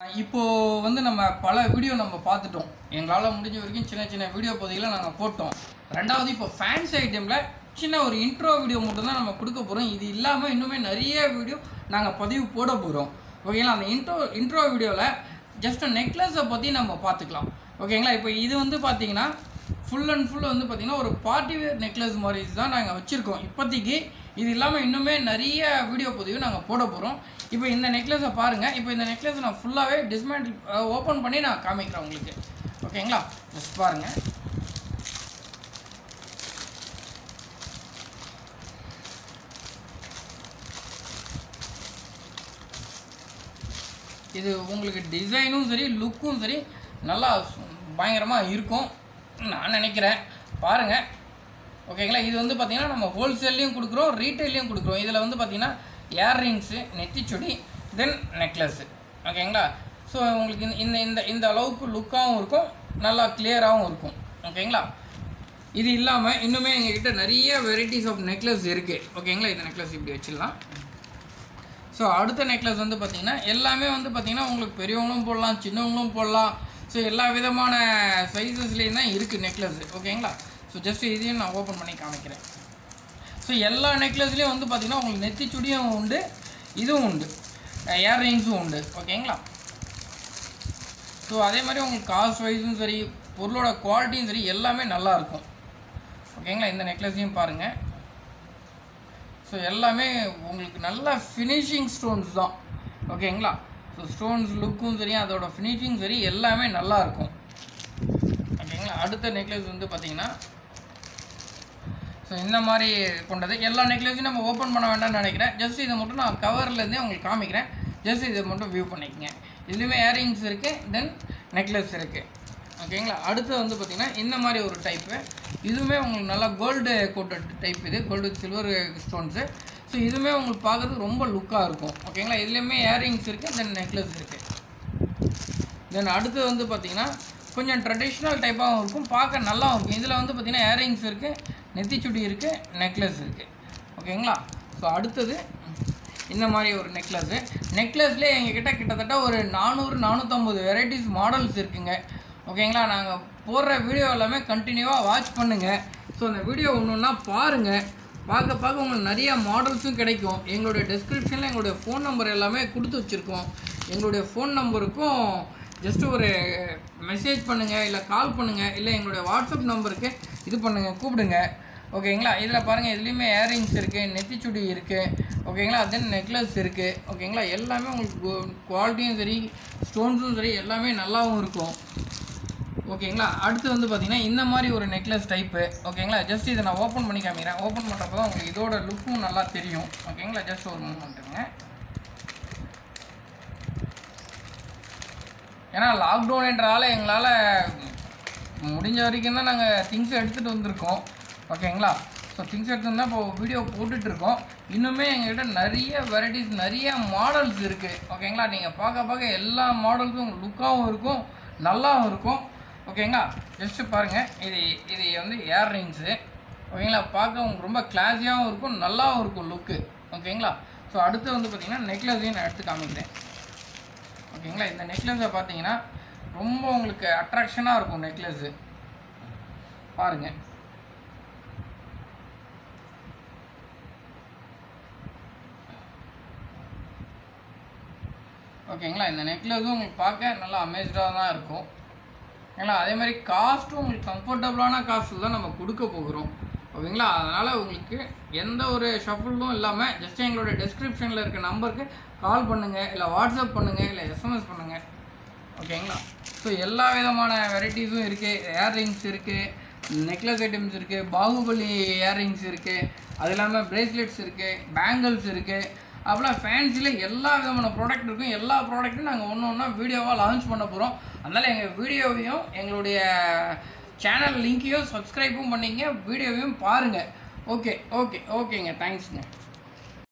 இப்போ வந்து நம்ம பல வீடியோ நம்ம பார்த்துட்டோம். எங்களால் முடிஞ்ச வரைக்கும் சின்ன சின்ன வீடியோ பகுதியில் நாங்கள் போட்டோம். ரெண்டாவது இப்போ ஃபேன்ஸ் ஐட்டமில் சின்ன ஒரு இன்ட்ரோ வீடியோ மட்டும்தான் நம்ம கொடுக்க போகிறோம் இது இல்லாமல் இன்னுமே நிறைய வீடியோ நாங்கள் பதிவு போட போகிறோம் ஓகேங்களா? அந்த இன்ட்ரோ இன்ட்ரோ வீடியோவில் ஜஸ்ட் நெக்லஸை பற்றி நம்ம பார்த்துக்கலாம். ஓகேங்களா? இப்போ இது வந்து பார்த்தீங்கன்னா ஃபுல் அண்ட் ஃபுல் வந்து பார்த்திங்கன்னா ஒரு பார்ட்டி வேர் நெக்லஸ் மாதிரி தான் நாங்கள் வச்சுருக்கோம். இப்போதைக்கு இது இல்லாமல் இன்னுமே நிறைய வீடியோ பதிவு நாங்கள் போட போகிறோம் இப்போ இந்த நெக்லஸை பாருங்கள் இப்போ இந்த நெக்லஸ் நான் ஃபுல்லாகவே டிஸ்மேண்டில் ஓப்பன் பண்ணி நான் காமிக்கிறேன் உங்களுக்கு. ஓகேங்களா ஜஸ்ட் பாருங்கள் இது உங்களுக்கு டிசைனும் சரி லுக்கும் சரி நல்லா பயங்கரமாக இருக்கும். நான் நினைக்கிறேன். பாருங்கள் ஓகேங்களா? இது வந்து பார்த்திங்கன்னா நம்ம ஹோல்சேல்லையும் கொடுக்குறோம் ரீட்டைல்லையும் கொடுக்குறோம். இதில் வந்து பார்த்திங்கன்னா இயர்ரிங்ஸு நெத்திச்சுடி தென் நெக்லஸ்ஸு ஓகேங்களா? ஸோ உங்களுக்கு இந்த- இந்த இந்த இந்த அளவுக்கு லுக்காகவும் இருக்கும் நல்லா கிளியராகவும் இருக்கும். ஓகேங்களா? இது இல்லாமல் இன்னுமே எங்ககிட்ட நிறைய வெரைட்டிஸ் ஆஃப் நெக்லஸ் இருக்குது ஓகேங்களா? இந்த நெக்லஸ் இப்படி வச்சிடலாம். ஸோ அடுத்த நெக்லஸ் வந்து பார்த்தீங்கன்னா எல்லாமே வந்து பார்த்திங்கன்னா உங்களுக்கு பெரியவங்களும் போடலாம் சின்னவங்களும் போடலாம். ஸோ எல்லா விதமான சைஸஸ்லேயும் தான் இருக்குது நெக்லஸ் ஓகேங்களா? ஸோ ஜஸ்ட் இதையும் நான் ஓப்பன் பண்ணி காமிக்கிறேன். ஸோ எல்லா நெக்லஸ்லேயும் வந்து பார்த்திங்கன்னா உங்களுக்கு நெத்திச்சுடியும் உண்டு இதுவும் உண்டு. ஏர் ரிங்ஸும் உண்டு. ஓகேங்களா ஸோ அதே மாதிரி உங்களுக்கு காஸ்ட் வைஸும் சரி பொருளோட குவாலிட்டியும் சரி எல்லாமே நல்லாயிருக்கும் ஓகேங்களா இந்த நெக்லஸையும் பாருங்கள் ஸோ எல்லாமே உங்களுக்கு நல்ல ஃபினிஷிங் ஸ்டோன்ஸ் தான். ஓகேங்களா ஸோ ஸ்டோன்ஸ் லுக்கும் சரி அதோட ஃபினிஷிங் சரி எல்லாமே நல்லா இருக்கும். ஓகேங்களா அடுத்த நெக்லஸ் வந்து பார்த்திங்கன்னா ஸோ இந்த மாதிரி கொண்டது. எல்லா நெக்லஸையும் நம்ம ஓப்பன் பண்ண வேண்டாம்னு நினைக்கிறேன். ஜஸ்ட் இதை மட்டும் நான் கவர்லேருந்தே உங்களுக்கு காமிக்கிறேன். ஜஸ்ட் இதை மட்டும் வியூ பண்ணிக்கங்க. இதுலேயுமே இயரிங்ஸ் இருக்குது தென் நெக்லஸ் இருக்குது ஓகேங்களா அடுத்து வந்து பார்த்திங்கன்னா இந்த மாதிரி ஒரு டைப்பு இதுவுமே உங்களுக்கு நல்லா கோல்டு கோட்டட் டைப் இது. கோல்டு சில்வர் ஸ்டோன்ஸு ஸோ இதுவுமே உங்களுக்கு பார்க்குறதுக்கு ரொம்ப லுக்காக இருக்கும். ஓகேங்களா இதுலேயுமே இயரிங்ஸ் இருக்குது தென் நெக்லஸ் இருக்குது தென் அடுத்து வந்து பார்த்திங்கன்னா கொஞ்சம் ட்ரெடிஷ்னல் டைப்பாகவும் இருக்கும். பார்க்க நல்லாவும் இருக்கும். இதில் வந்து பார்த்தீங்கன்னா இயரிங்ஸ் இருக்குது நெத்திச்சுடி இருக்குது நெக்லஸ் இருக்குது ஓகேங்களா ஸோ அடுத்தது இந்த மாதிரி ஒரு நெக்லஸ்ஸு நெக்லஸ்லேயே எங்ககிட்ட கிட்டத்தட்ட ஒரு நானூறு நானூற்றம்பது வெரைட்டிஸ் மாடல்ஸ் இருக்குங்க. ஓகேங்களா நாங்கள் போடுற வீடியோ எல்லாமே கண்டினியூவாக வாட்ச் பண்ணுங்கள் ஸோ அந்த வீடியோ ஒன்று ஒன்றா பாருங்கள் பார்க்க பார்க்க உங்களுக்கு நிறைய மாடல்ஸும் கிடைக்கும். எங்களுடைய டிஸ்கிரிப்ஷனில் எங்களுடைய ஃபோன் நம்பர் எல்லாமே கொடுத்து வச்சுருக்கோம். எங்களுடைய ஃபோன் நம்பருக்கும் ஜஸ்ட் ஒரு மெசேஜ் பண்ணுங்கள் இல்லை கால் பண்ணுங்கள் இல்லை எங்களுடைய வாட்ஸ்அப் நம்பருக்கு இது பண்ணுங்கள் கூப்பிடுங்க. ஓகேங்களா இதில் பாருங்கள் இதுலேயுமே இயரிங்ஸ் இருக்குது நெத்திச்சுடி இருக்குது ஓகேங்களா தென் நெக்லஸ் இருக்குது ஓகேங்களா எல்லாமே உங்களுக்கு குவாலிட்டியும் சரி ஸ்டோன்ஸும் சரி எல்லாமே நல்லாவும் இருக்கும். ஓகேங்களா அடுத்து வந்து பார்த்திங்கன்னா இந்த மாதிரி ஒரு நெக்லஸ் டைப்பு ஓகேங்களா ஜஸ்ட் இதை நான் ஓப்பன் பண்ணி காமிக்கிறேன். ஓப்பன் பண்ணுறப்ப தான் உங்களுக்கு இதோட லுக்கும் நல்லா தெரியும். ஓகேங்களா ஜஸ்ட் ஒரு மூமெண்ட்டுங்க ஏன்னா லாக்டவுன்ன்றதால எங்களால் முடிஞ்ச வரைக்கும் தான் நாங்கள் திங்ஸ் எடுத்துகிட்டு வந்திருக்கோம். ஓகேங்களா? ஸோ திங்ஸ் எடுத்து இப்போ வீடியோ போட்டுட்ருக்கோம். இன்னுமே எங்கள்கிட்ட நிறைய வெரைட்டிஸ் நிறைய மாடல்ஸ் இருக்குது ஓகேங்களா? நீங்கள் பார்க்க பார்க்க எல்லா மாடல்ஸும் லுக்காகவும் இருக்கும் நல்லாவும் இருக்கும். ஓகேங்களா? ஜஸ்ட்டு பாருங்கள் இது இது வந்து ஏர் ரிங்ஸு ஓகேங்களா? பார்க்க உங்களுக்கு ரொம்ப கிளாஸியாகவும் இருக்கும் நல்லாவும் இருக்கும் லுக்கு ஓகேங்களா? ஸோ அடுத்து வந்து பார்த்திங்கன்னா நெக்லஸையும் நான் எடுத்து காமிக்கிறேன். ஓகேங்களா இந்த நெக்லஸை பார்த்தீங்கன்னா ரொம்ப உங்களுக்கு அட்ராக்ஷனாக இருக்கும் நெக்லஸ்ஸு பாருங்கள் ஓகேங்களா இந்த நெக்லஸும் உங்களுக்கு பார்க்க நல்லா அமேஸ்டாக தான் இருக்கும். ஏன்னா அதே மாதிரி காஸ்ட்டும் உங்களுக்கு கம்ஃபர்டபுளான காஸ்ட்டு தான் நம்ம கொடுக்க போகிறோம். ஓகேங்களா? அதனால் உங்களுக்கு எந்த ஒரு ஷஃபிளும் இல்லாமல் ஜஸ்ட் எங்களோட டெஸ்கிரிப்ஷனில் இருக்க நம்பருக்கு கால் பண்ணுங்கள் இல்லை வாட்ஸ்அப் பண்ணுங்கள் இல்லை எஸ்எம்எஸ் பண்ணுங்கள் ஓகேங்களா? ஸோ எல்லா விதமான வெரைட்டிஸும் இருக்குது இயர்ரிங்ஸ் இருக்குது நெக்லஸ் ஐட்டம்ஸ் இருக்குது பாகுபலி இயர்ரிங்ஸ் இருக்குது அது இல்லாமல் ப்ரேஸ்லெட்ஸ் இருக்குது பேங்கிள்ஸ் இருக்குது அப்புறம் ஃபேன்சியில் எல்லா விதமான ப்ராடக்ட் இருக்கும். எல்லா ப்ராடக்ட்டும் நாங்கள் ஒன்று ஒன்றா வீடியோவாக லான்ச் பண்ண போகிறோம் அதனால் எங்கள் வீடியோவையும் எங்களுடைய சேனல் லிங்க்கையும் சப்ஸ்கிரைபும் பண்ணிங்க வீடியோவையும் பாருங்கள் ஓகே ஓகே ஓகேங்க தேங்க்ஸுங்க